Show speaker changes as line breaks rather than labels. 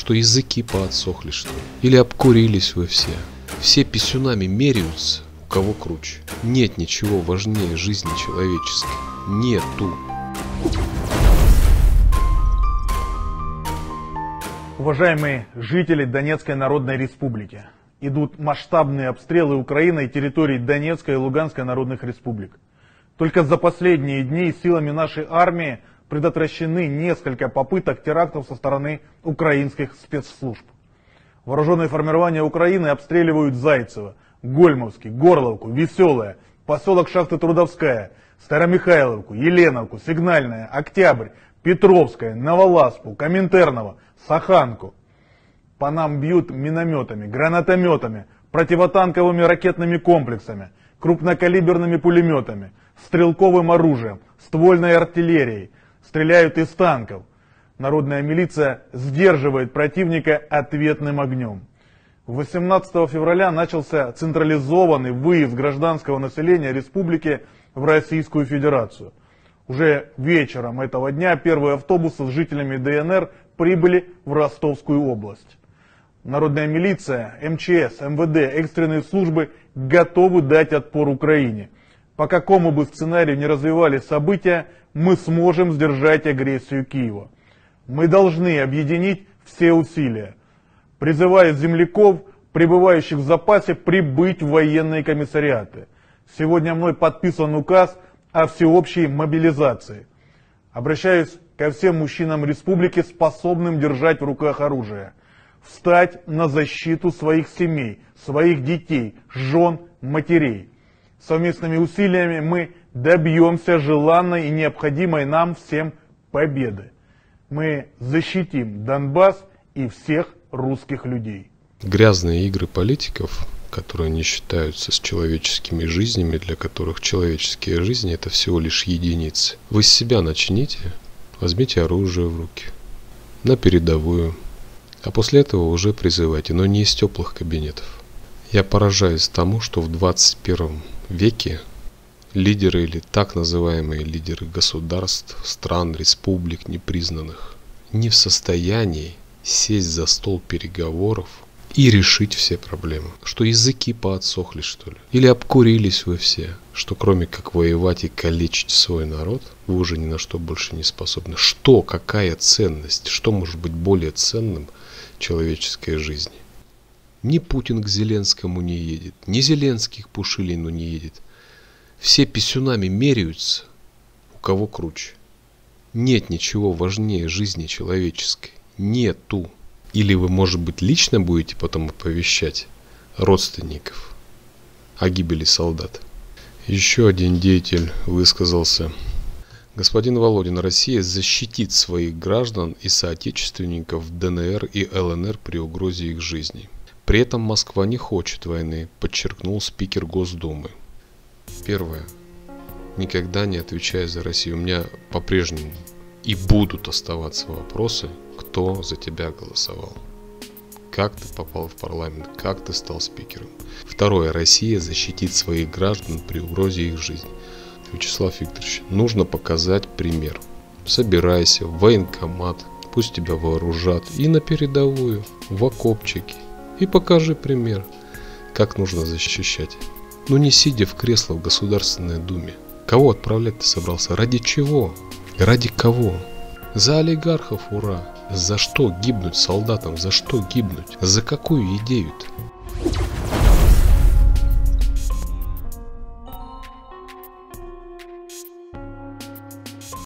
Что языки поотсохли, что ли? Или обкурились вы все? Все писюнами меряются, у кого круче. Нет ничего важнее жизни человеческой. Нету.
Уважаемые жители Донецкой Народной Республики, идут масштабные обстрелы Украины и территорий Донецкой и Луганской Народных Республик. Только за последние дни силами нашей армии предотвращены несколько попыток терактов со стороны украинских спецслужб. Вооруженные формирования Украины обстреливают Зайцево, Гольмовский, Горловку, Веселое, поселок Шахты Трудовская, Старомихайловку, Еленовку, Сигнальная, Октябрь, Петровская, Новоласпу, Коминтерново, Саханку. По нам бьют минометами, гранатометами, противотанковыми ракетными комплексами, крупнокалиберными пулеметами, стрелковым оружием, ствольной артиллерией. Стреляют из танков. Народная милиция сдерживает противника ответным огнем. 18 февраля начался централизованный выезд гражданского населения республики в Российскую Федерацию. Уже вечером этого дня первые автобусы с жителями ДНР прибыли в Ростовскую область. Народная милиция, МЧС, МВД, экстренные службы готовы дать отпор Украине. По какому бы сценарию ни развивались события, мы сможем сдержать агрессию Киева. Мы должны объединить все усилия. Призывая земляков, пребывающих в запасе, прибыть в военные комиссариаты. Сегодня мной подписан указ о всеобщей мобилизации. Обращаюсь ко всем мужчинам республики, способным держать в руках оружие. Встать на защиту своих семей, своих детей, жен, матерей. Совместными усилиями мы добьемся желанной и необходимой нам всем победы. Мы защитим Донбасс и всех русских людей.
Грязные игры политиков, которые не считаются с человеческими жизнями, для которых человеческие жизни это всего лишь единицы. Вы с себя начните, возьмите оружие в руки, на передовую, а после этого уже призывайте, но не из теплых кабинетов. Я поражаюсь тому, что в 21 веке лидеры или так называемые лидеры государств, стран, республик непризнанных не в состоянии сесть за стол переговоров и решить все проблемы. Что языки поотсохли, что ли? Или обкурились вы все? Что кроме как воевать и калечить свой народ, вы уже ни на что больше не способны. Что, какая ценность? Что может быть более ценным человеческой жизни? Ни Путин к Зеленскому не едет, ни Зеленский к Пушилину не едет. Все писюнами меряются, у кого круче. Нет ничего важнее жизни человеческой. Нету. Или вы, может быть, лично будете потом оповещать родственников о гибели солдат. Еще один деятель высказался. Господин Володин, Россия защитит своих граждан и соотечественников ДНР и ЛНР при угрозе их жизни. При этом Москва не хочет войны, подчеркнул спикер Госдумы. Первое. Никогда не отвечая за Россию. У меня по-прежнему и будут оставаться вопросы, кто за тебя голосовал. Как ты попал в парламент, как ты стал спикером. Второе. Россия защитит своих граждан при угрозе их жизни. Вячеслав Викторович, нужно показать пример. Собирайся в военкомат, пусть тебя вооружат и на передовую, в окопчики. И покажи пример, как нужно защищать. Ну не сидя в кресло в Государственной Думе. Кого отправлять ты собрался? Ради чего? Ради кого? За олигархов, ура! За что гибнуть солдатам? За что гибнуть? За какую идею-то?